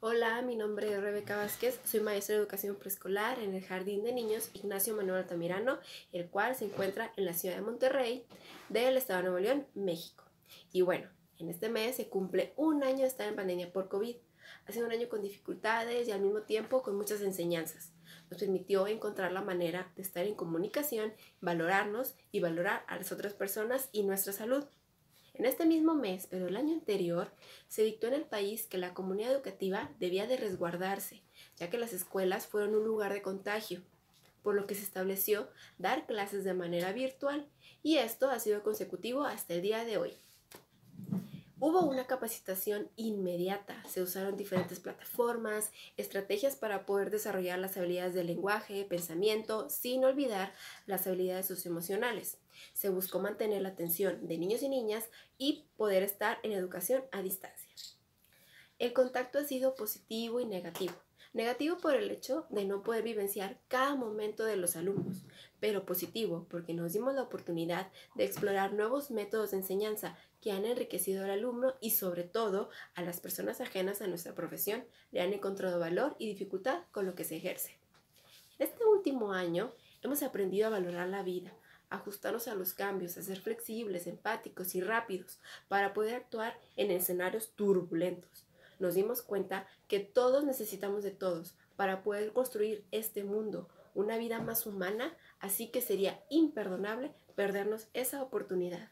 Hola, mi nombre es Rebeca Vázquez, soy maestra de educación preescolar en el Jardín de Niños Ignacio Manuel Altamirano, el cual se encuentra en la ciudad de Monterrey, del estado de Nuevo León, México. Y bueno, en este mes se cumple un año de estar en pandemia por COVID. Ha sido un año con dificultades y al mismo tiempo con muchas enseñanzas. Nos permitió encontrar la manera de estar en comunicación, valorarnos y valorar a las otras personas y nuestra salud. En este mismo mes, pero el año anterior, se dictó en el país que la comunidad educativa debía de resguardarse, ya que las escuelas fueron un lugar de contagio, por lo que se estableció dar clases de manera virtual, y esto ha sido consecutivo hasta el día de hoy. Hubo una capacitación inmediata, se usaron diferentes plataformas, estrategias para poder desarrollar las habilidades del lenguaje, pensamiento, sin olvidar las habilidades socioemocionales. Se buscó mantener la atención de niños y niñas y poder estar en educación a distancia. El contacto ha sido positivo y negativo. Negativo por el hecho de no poder vivenciar cada momento de los alumnos, pero positivo porque nos dimos la oportunidad de explorar nuevos métodos de enseñanza que han enriquecido al alumno y sobre todo a las personas ajenas a nuestra profesión le han encontrado valor y dificultad con lo que se ejerce. En este último año hemos aprendido a valorar la vida, ajustarnos a los cambios, a ser flexibles, empáticos y rápidos para poder actuar en escenarios turbulentos nos dimos cuenta que todos necesitamos de todos para poder construir este mundo, una vida más humana, así que sería imperdonable perdernos esa oportunidad.